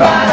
Bye.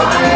아